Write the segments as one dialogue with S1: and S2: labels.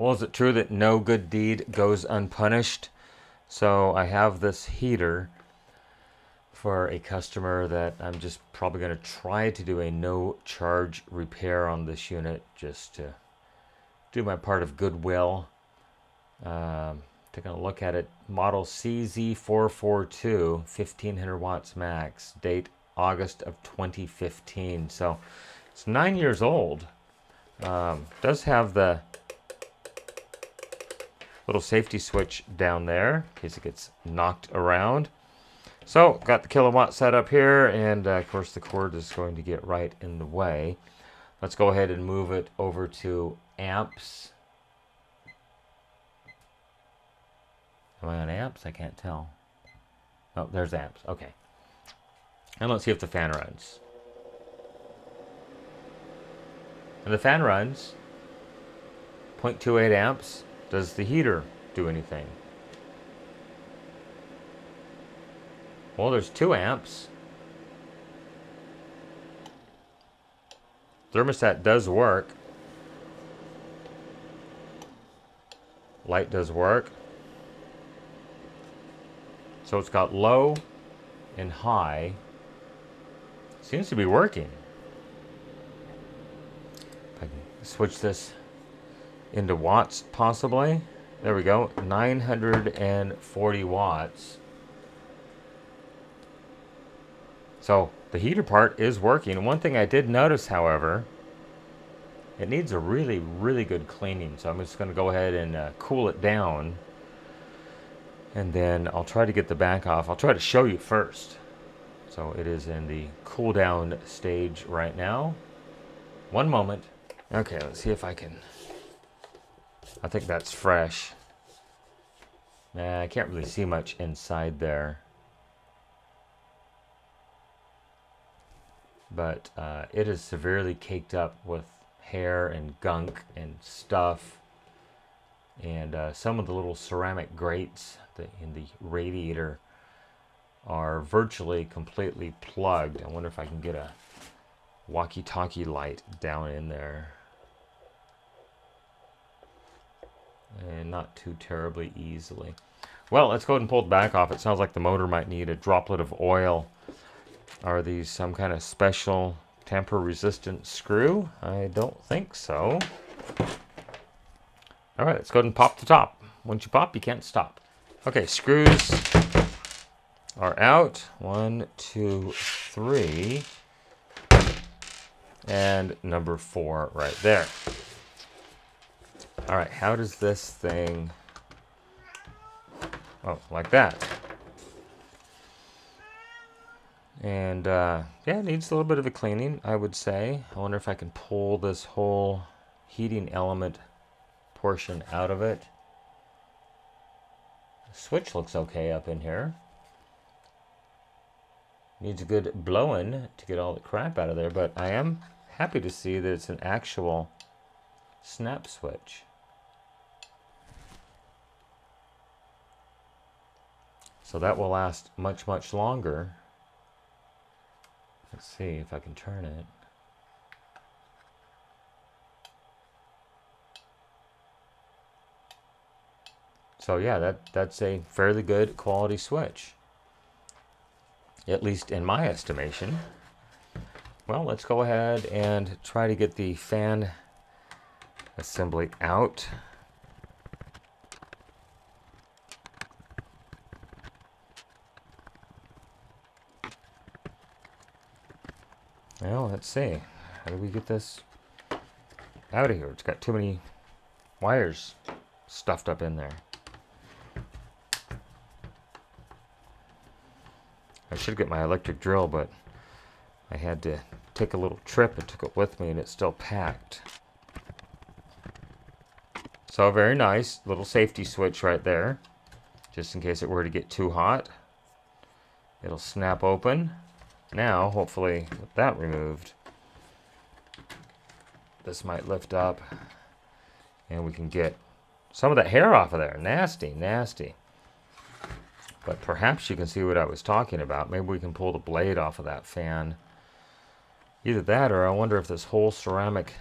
S1: Well, is it true that no good deed goes unpunished? So I have this heater for a customer that I'm just probably going to try to do a no charge repair on this unit just to do my part of goodwill. Um, taking a look at it, model CZ442, 1500 watts max, date August of 2015. So it's nine years old. Um, does have the little safety switch down there in case it gets knocked around. So got the Kill A Watt set up here and uh, of course the cord is going to get right in the way. Let's go ahead and move it over to amps. Am I on amps? I can't tell. Oh, there's amps. Okay. And let's see if the fan runs. And the fan runs 0.28 amps. Does the heater do anything? Well, there's 2 amps. Thermostat does work. Light does work. So it's got low and high. Seems to be working. If I can switch this into watts possibly. There we go, 940 watts. So the heater part is working. One thing I did notice, however, it needs a really, really good cleaning. So I'm just going to go ahead and uh, cool it down. And then I'll try to get the back off. I'll try to show you first. So it is in the cool down stage right now. One moment. Okay, let's see if I can I think that's fresh. Nah, I can't really see much inside there. But uh, it is severely caked up with hair and gunk and stuff. And uh, some of the little ceramic grates in the radiator are virtually completely plugged. I wonder if I can get a walkie-talkie light down in there. And not too terribly easily. Well, let's go ahead and pull the back off. It sounds like the motor might need a droplet of oil. Are these some kind of special tamper-resistant screw? I don't think so. All right, let's go ahead and pop the top. Once you pop, you can't stop. Okay, screws are out. One, two, three. And number four right there. All right, how does this thing... Oh, like that. And, uh, yeah, it needs a little bit of a cleaning, I would say. I wonder if I can pull this whole heating element portion out of it. The switch looks okay up in here. Needs a good blowing to get all the crap out of there, but I am happy to see that it's an actual snap switch. So that will last much, much longer. Let's see if I can turn it. So yeah, that, that's a fairly good quality switch. At least in my estimation. Well, let's go ahead and try to get the fan assembly out. Well, let's see. How do we get this out of here? It's got too many wires stuffed up in there. I should get my electric drill, but I had to take a little trip and took it with me, and it's still packed. So very nice little safety switch right there, just in case it were to get too hot. It'll snap open. Now, hopefully, with that removed, this might lift up and we can get some of that hair off of there. Nasty, nasty. But perhaps you can see what I was talking about. Maybe we can pull the blade off of that fan. Either that or I wonder if this whole ceramic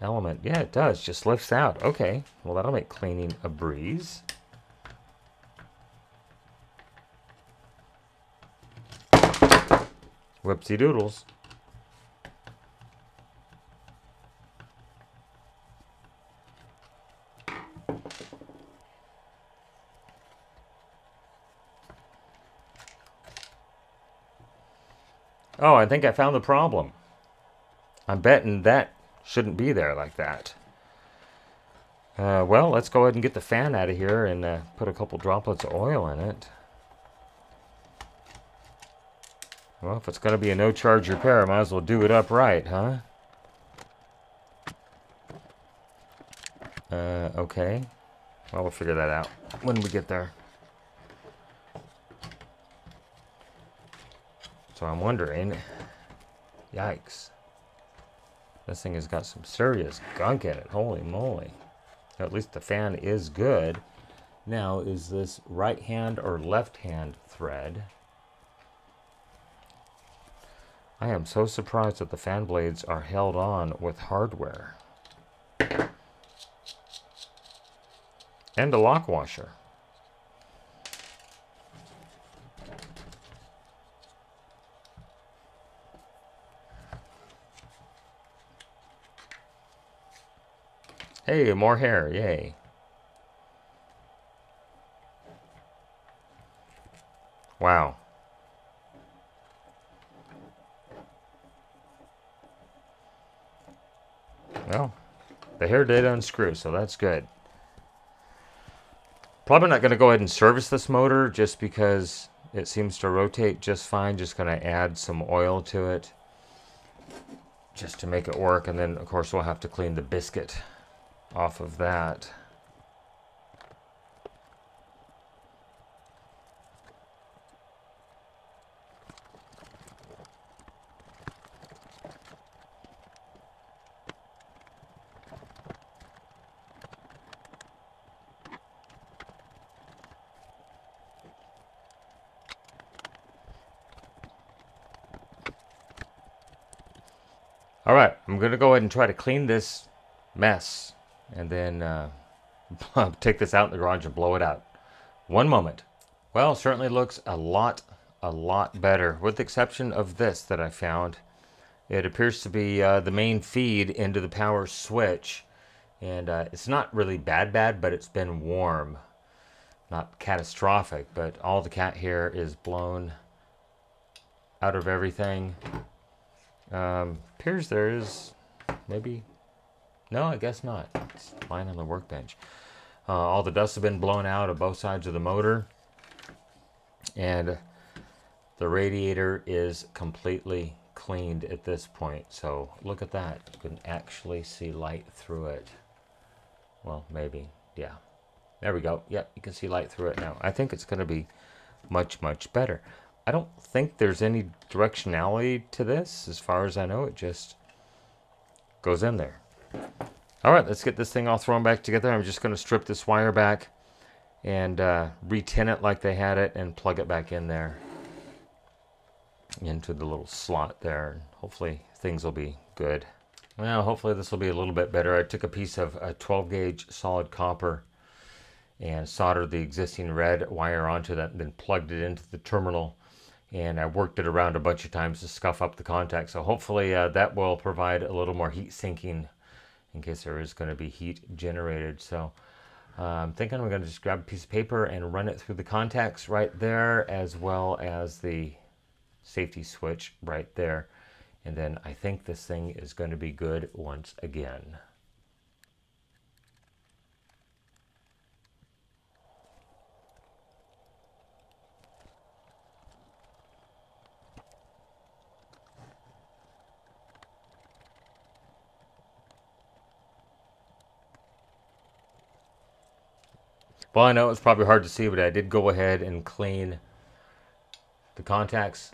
S1: element. Yeah, it does. Just lifts out. Okay. Well, that'll make cleaning a breeze. Whoopsie doodles. Oh, I think I found the problem. I'm betting that shouldn't be there like that. Uh, well, let's go ahead and get the fan out of here and uh, put a couple droplets of oil in it. Well, if it's going to be a no-charge repair, I might as well do it upright, huh? Uh, okay. Well, we'll figure that out when we get there. So I'm wondering, yikes. This thing has got some serious gunk in it. Holy moly. At least the fan is good. Now, is this right hand or left hand thread? I am so surprised that the fan blades are held on with hardware. And a lock washer. Hey, more hair, yay. Wow. Well, the hair did unscrew, so that's good. Probably not going to go ahead and service this motor just because it seems to rotate just fine. Just going to add some oil to it just to make it work. And then, of course, we'll have to clean the biscuit off of that. All right, I'm to go ahead and try to clean this mess and then uh, take this out in the garage and blow it out. One moment. Well, certainly looks a lot, a lot better, with the exception of this that I found. It appears to be uh, the main feed into the power switch, and uh, it's not really bad bad, but it's been warm. Not catastrophic, but all the cat hair is blown out of everything. Um, appears there is maybe no, I guess not. It's lying on the workbench. Uh, all the dust has been blown out of both sides of the motor. And the radiator is completely cleaned at this point. So look at that. You can actually see light through it. Well, maybe. Yeah. There we go. Yep, you can see light through it now. I think it's going to be much, much better. I don't think there's any directionality to this. As far as I know, it just goes in there. All right, let's get this thing all thrown back together. I'm just going to strip this wire back and uh, retin it like they had it and plug it back in there into the little slot there. Hopefully things will be good. Well, hopefully this will be a little bit better. I took a piece of a 12 gauge solid copper and soldered the existing red wire onto that and then plugged it into the terminal and I worked it around a bunch of times to scuff up the contact. So hopefully uh, that will provide a little more heat sinking in case there is going to be heat generated. So uh, I'm thinking I'm going to just grab a piece of paper and run it through the contacts right there as well as the safety switch right there. And then I think this thing is going to be good once again. Well, I know it's probably hard to see, but I did go ahead and clean the contacts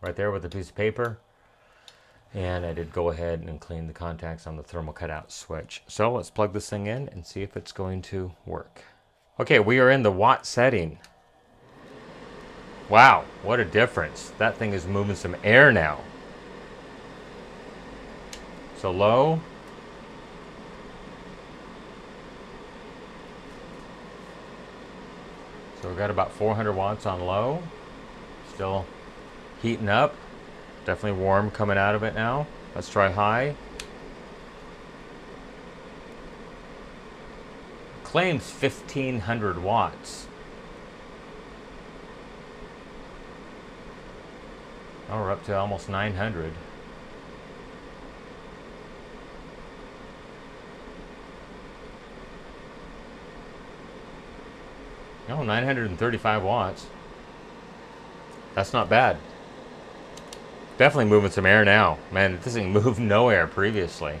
S1: right there with a piece of paper. And I did go ahead and clean the contacts on the thermal cutout switch. So let's plug this thing in and see if it's going to work. Okay, we are in the watt setting. Wow, what a difference. That thing is moving some air now. So low. So we got about 400 watts on low. Still heating up. Definitely warm coming out of it now. Let's try high. Claims 1500 watts. Oh, we're up to almost 900. Oh, 935 watts. That's not bad. Definitely moving some air now. Man, this thing moved no air previously.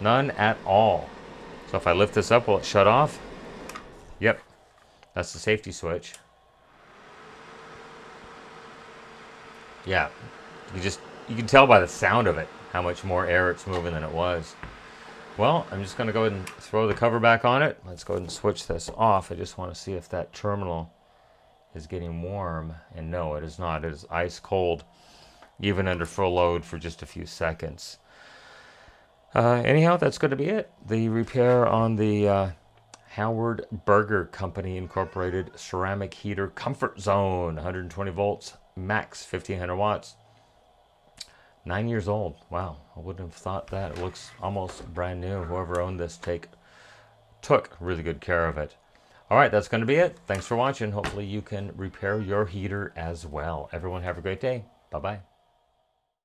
S1: None at all. So if I lift this up, will it shut off? Yep. That's the safety switch. Yeah. You just you can tell by the sound of it how much more air it's moving than it was. Well, I'm just going to go ahead and throw the cover back on it. Let's go ahead and switch this off. I just want to see if that terminal is getting warm. And no, it is not. It is ice cold even under full load for just a few seconds. Uh, anyhow, that's going to be it. The repair on the uh, Howard Berger Company Incorporated ceramic heater comfort zone, 120 volts, max 1500 watts. Nine years old. Wow, I wouldn't have thought that. It looks almost brand new. Whoever owned this take took really good care of it. All right, that's going to be it. Thanks for watching. Hopefully you can repair your heater as well. Everyone have a great day. Bye-bye.